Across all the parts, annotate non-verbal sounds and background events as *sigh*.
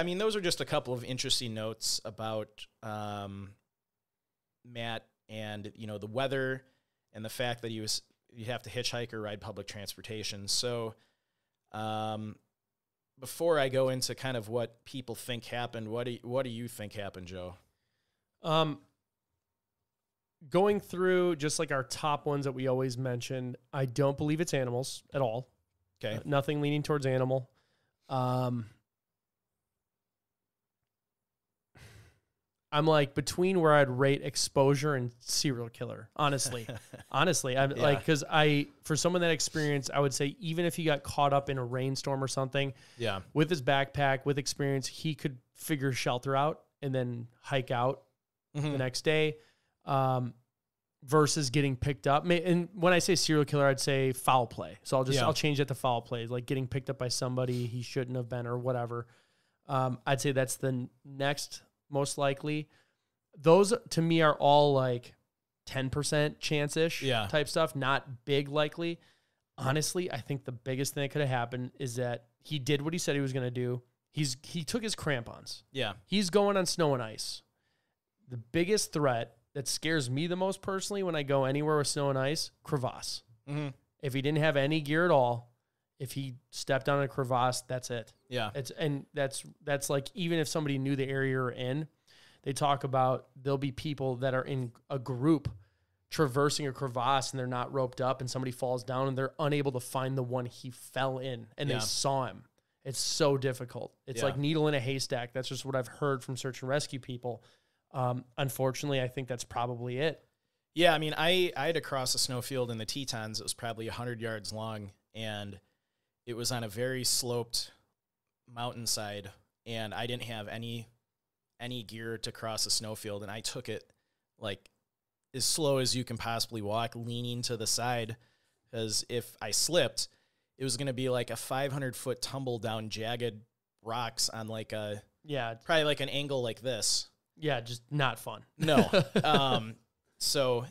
yeah, I mean, those are just a couple of interesting notes about um, Matt and you know the weather and the fact that he was you have to hitchhike or ride public transportation. So, um, before I go into kind of what people think happened, what do you, what do you think happened, Joe? Um, going through just like our top ones that we always mention, I don't believe it's animals at all. Okay, Uh, nothing leaning towards animal. Um, I'm like between where I'd rate exposure and serial killer. Honestly, *laughs* honestly, I'm Yeah. like because I for someone that experience, I would say even if he got caught up in a rainstorm or something yeah, with his backpack with experience, he could figure shelter out and then hike out Mhm. the next day. Um, versus getting picked up. And when I say serial killer, I'd say foul play. So I'll just Yeah. I'll change that to foul play, like getting picked up by somebody he shouldn't have been or whatever. Um, I'd say that's the next most likely. Those to me are all like ten percent chance ish Yeah. type stuff, not big likely. Honestly, I think the biggest thing that could have happened is that he did what he said he was going to do. He's he took his crampons. yeah, He's going on snow and ice. The biggest threat that scares me the most personally when I go anywhere with snow and ice, crevasse. hmm If he didn't have any gear at all, if he stepped on a crevasse, that's it. yeah, It's and that's that's like even if somebody knew the area you're in, they talk about there'll be people that are in a group traversing a crevasse and they're not roped up and somebody falls down and they're unable to find the one he fell in and Yeah. they saw him. It's so difficult. It's Yeah. like needle in a haystack. That's just what I've heard from search and rescue people. Um, unfortunately, I think that's probably it. yeah. I mean, I I had to cross a snowfield in the Tetons. It was probably hundred yards long, and it was on a very sloped mountainside, and I didn't have any any gear to cross a snowfield, and I took it like as slow as you can possibly walk, leaning to the side, because if I slipped, it was going to be like a 500 foot tumble down jagged rocks on like a Yeah, probably like an angle like this. yeah, just not fun. No. *laughs* um, so,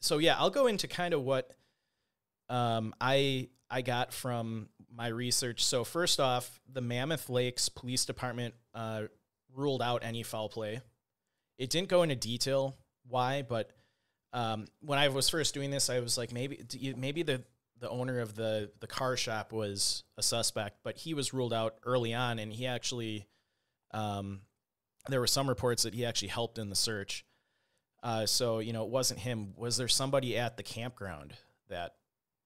so yeah, I'll go into kind of what um, I I got from my research. So first off, the Mammoth Lakes Police Department uh, ruled out any foul play. It didn't go into detail why, but um, when I was first doing this, I was like, maybe maybe the the owner of the the car shop was a suspect, but he was ruled out early on, and he actually um, there were some reports that he actually helped in the search. Uh, so you know, it wasn't him. Was there somebody at the campground that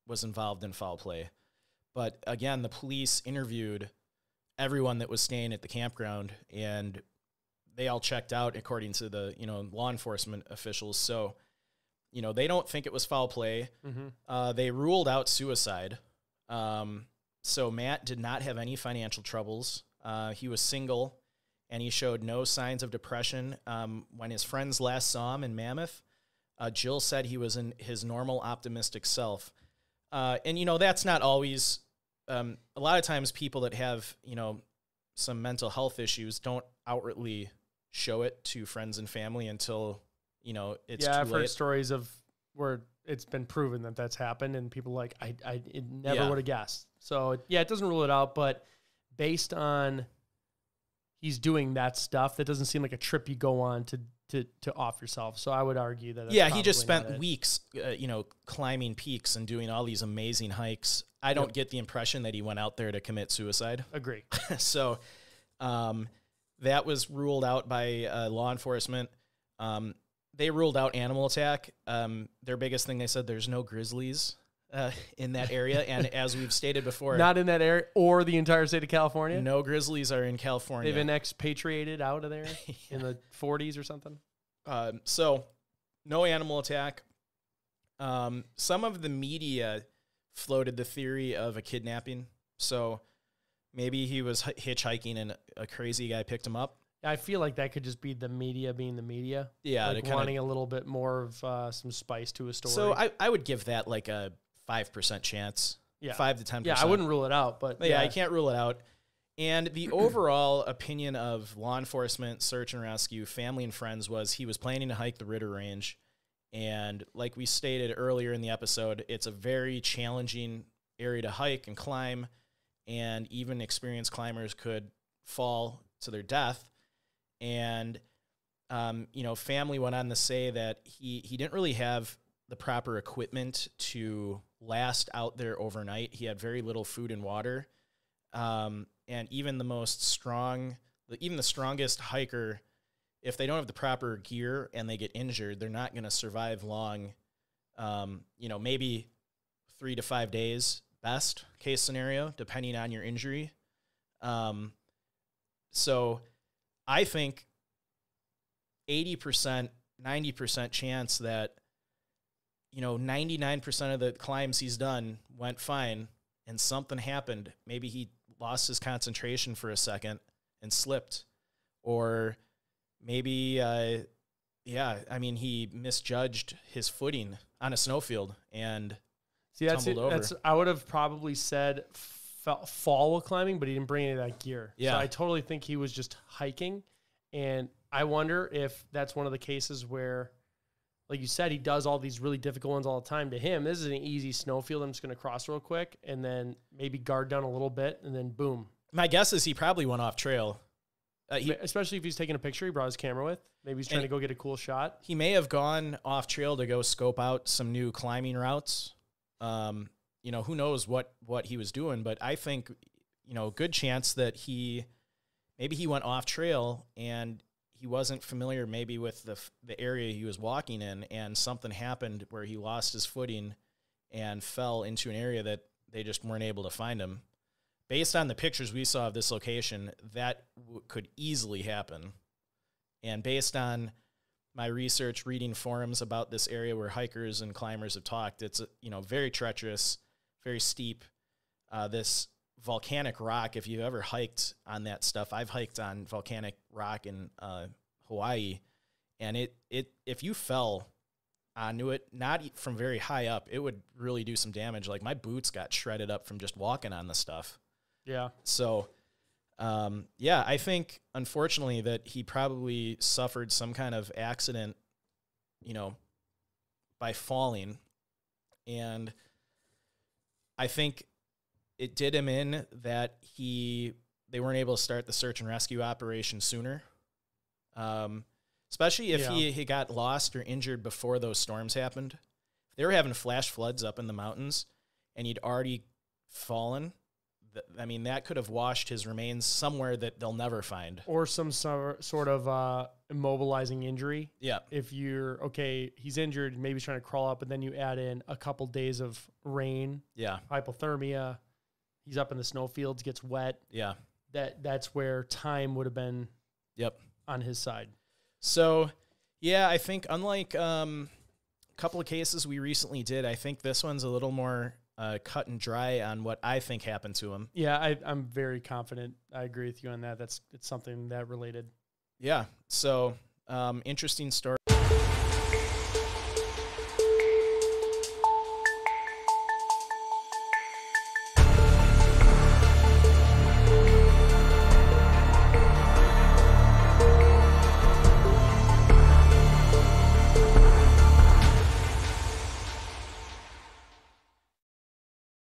was involved in foul play? But again, the police interviewed everyone that was staying at the campground, and they all checked out according to the you know law enforcement officials. So you know they don't think it was foul play. mm-hmm. Uh, they ruled out suicide. Um, so Matt did not have any financial troubles. Uh, he was single, and he showed no signs of depression. Um, when his friends last saw him in Mammoth, uh, Jill said he was in his normal, optimistic self. Uh, and you know that's not always. Um, a lot of times, people that have you know some mental health issues don't outwardly show it to friends and family until you know it's yeah, I've late. heard stories of where it's been proven that that's happened, and people like I I it never Yeah. would have guessed. So yeah, it doesn't rule it out, but based on he's doing that stuff, that doesn't seem like a trip you go on to to to off yourself. So I would argue that yeah, he just spent weeks, uh, you know, climbing peaks and doing all these amazing hikes. I don't Yep. get the impression that he went out there to commit suicide. *laughs* Agree. so, um, that was ruled out by uh, law enforcement. Um, they ruled out animal attack. Um, their biggest thing they said there's no grizzlies uh, in that area, and *laughs* as we've stated before, Not in that area or the entire state of California. no grizzlies are in California. They've been expatriated out of there *laughs* in the 40s or something. Um, so, no animal attack. Um, some of the media floated the theory of a kidnapping. So, maybe he was hi- hitchhiking and a crazy guy picked him up. I feel like that could just be the media being the media, Yeah, like wanting a little bit more of uh, some spice to a story. So, I, I would give that like a 5% chance. yeah, 5 to 10%. yeah, I wouldn't rule it out, but But yeah, I can't rule it out. And the *clears throat* overall opinion of law enforcement, search and rescue, family and friends was he was planning to hike the Ritter Range. And like we stated earlier in the episode, it's a very challenging area to hike and climb. And even experienced climbers could fall to their death. And um, you know, family went on to say that he he didn't really have the proper equipment to last out there overnight. He had very little food and water, um, and even the most strong, even the strongest hiker, if they don't have the proper gear and they get injured, they're not going to survive long. Um, you know, maybe three to five days, best case scenario, depending on your injury. Um, so I think 80%, 90% chance that, you know, 99% of the climbs he's done went fine and something happened. Maybe he lost his concentration for a second and slipped. Or maybe, uh, yeah, I mean, he misjudged his footing on a snowfield and See, that's it. over. That's I would have probably said fall while climbing, but he didn't bring any of that gear. Yeah. So I totally think he was just hiking, and I wonder if that's one of the cases where, like you said, he does all these really difficult ones all the time. To him, this is an easy snowfield. I'm just going to cross real quick, and then maybe guard down a little bit, and then boom. my guess is he probably went off trail. Uh, he, Especially if he's taking a picture, he brought his camera with. Maybe he's trying to go get a cool shot. he may have gone off trail to go scope out some new climbing routes. Um, you know, who knows what what he was doing, but I think you know, good chance that he maybe he went off trail and he wasn't familiar maybe with the the area he was walking in and something happened where he lost his footing and fell into an area that they just weren't able to find him. Based on the pictures we saw of this location, that w- could easily happen. And based on my research, reading forums about this area where hikers and climbers have talked, it's you know very treacherous, very steep. Uh, this volcanic rock, if you've ever hiked on that stuff, I've hiked on volcanic rock in uh, Hawaii, and it it if you fell onto it, not from very high up, it would really do some damage. Like my boots got shredded up from just walking on the stuff. Yeah. So, um, yeah, I think unfortunately that he probably suffered some kind of accident, you know, by falling. And I think it did him in that he they weren't able to start the search and rescue operation sooner. Um, especially if he, Yeah. he got lost or injured before those storms happened. If they were having flash floods up in the mountains and he'd already fallen, th- I mean, that could have washed his remains somewhere that they'll never find. Or some sor- sort of uh, immobilizing injury. Yeah. if you're okay, he's injured, maybe he's trying to crawl up, and then you add in a couple days of rain, Yeah. hypothermia. He's up in the snowfields, gets wet. Yeah. That that's where time would have been Yep. on his side. So, yeah, I think unlike um, a couple of cases we recently did, I think this one's a little more uh, cut and dry on what I think happened to him. Yeah, I, I'm very confident. I agree with you on that. That's it's something that related. Yeah. So, um, interesting story.